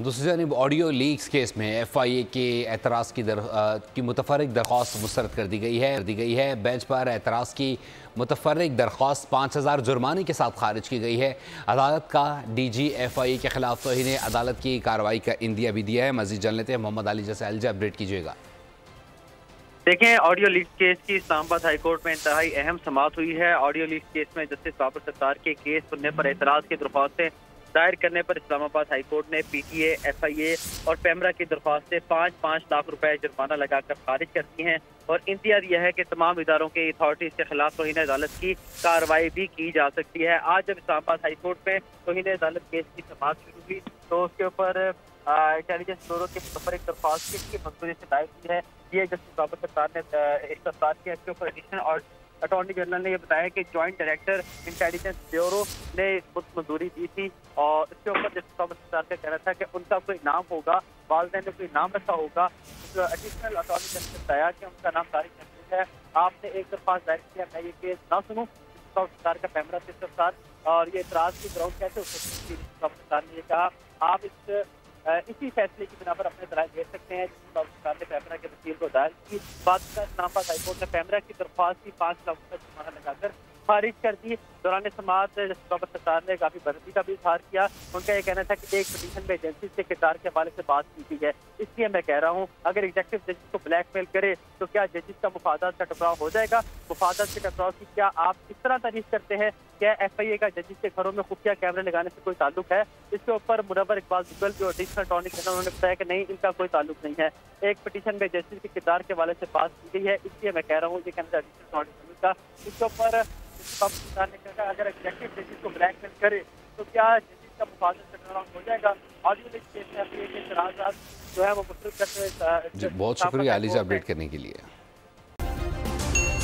दूसरी जानब audio leaks case में एफ़ आई ए के एतराज़ की दर, की मुतफरक दरख्वास्त मुस्तरद कर दी गई है दी गई है। बेंच पर एतराज़ की मुतफरक दरख्वास्त पाँच हज़ार जुर्माने के साथ खारिज की गई है। अदालत का D G F I A के खिलाफ तोहन अदालत की कार्रवाई का इंदिया भी दिया है। मजीद जान लेते हैं। मोहम्मद अली जैसे अलजा अपडेट कीजिएगा। देखें ऑडियो लीक केस की इस्लामाबाद हाईकोर्ट में इंतहाई अहम समात हुई है। ऑडियो लीक केस में जस्टिस बाबर सत्तार के केस सुनने पर एतराज़ की दरख्वास्तें दायर करने पर इस्लामाबाद हाईकोर्ट ने पीटीए, एफआईए और पैमरा की दरख्वास्तें पाँच पाँच लाख रुपए जुर्माना लगाकर खारिज कर दी हैं। और इंतहा यह है कि तमाम इदारों के अथॉरिटीज के खिलाफ तोहन अदालत की कार्रवाई भी की जा सकती है। आज जब इस्लामाबाद हाईकोर्ट में तोहन अदालत केस की समात शुरू हुई तो उसके ऊपर इंटेलिजेंस ब्यूरो के मुतफर एक दरख्वास्त की मंजूरी से दायर की है। ये जस्टिस बाबर सत्तार ने इस्तफार किया इसके ऊपर एडिशनल और अटॉर्नी जनरल ने यह बताया कि ज्वाइंट डायरेक्टर इंटेलिजेंस ब्यूरो ने मंजूरी दी थी और इसके ऊपर का कहना था कि उनका कोई नाम होगा वालदे ने कोई नाम रखा होगा। एडिशनल अटॉर्नी जनरल ने बताया कि उनका नाम तारिक महमूद है। आपने एक दरख्वास्त दायर किया, मैं ये केस ना सुनूँ। सरकार का कैमरा से सरकार और ये इतराज की ग्राउंड कैसे हो सकती ने कहा, आप इस, इसी फैसले की बिना पर अपने दलाल दे सकते हैं सरकार वकील को दायर की बाद इस्लामाबाद हाईकोर्ट ने पैमरा की दरख्वास्त की, पाँच लाख रुपये जुर्माना लगाकर खारिज कर दी। दौरान समाज बाबर सरकार ने काफ़ी बरती का भी इजहार किया, उनका यह कहना था कि एक पटिशन में एजेंसी से किरदार के हवाले से बात की गई है। इसलिए मैं कह रहा हूँ, अगर एग्जेक्टिव जजिस को ब्लैकमेल करे तो क्या जजिस का मुफादत का टकराव हो जाएगा? मुफादत के टकराव की क्या आप इस तरह तारीफ़ करते हैं? क्या एफ़ आई ए का जजिस के घरों में खुफिया कैमरे लगाने से कोई ताल्लुक है? इसके ऊपर मुनवर इकबाल मुगल जो एडिशनल अटॉर्नी जनरल उन्होंने बताया कि नहीं इनका कोई ताल्लुक नहीं है। एक पटिशन में जस्टिस के किरदार के वाले से बात की गई है इसलिए मैं कह रहा हूँ ये कहना एडिशनल अटॉर्नी जनरल का। इसके ऊपर ने कहा अगर एग्जेक्टिव जजिस को ब्लैकमेल करे तो क्या जजिस का मुफाजत टर्न हो जाएगा? ऑडियो लिस्ट केस में अपने के जो है वो मुस्तरद करते हुए बहुत शुक्रिया आलिजा अपडेट करने के लिए।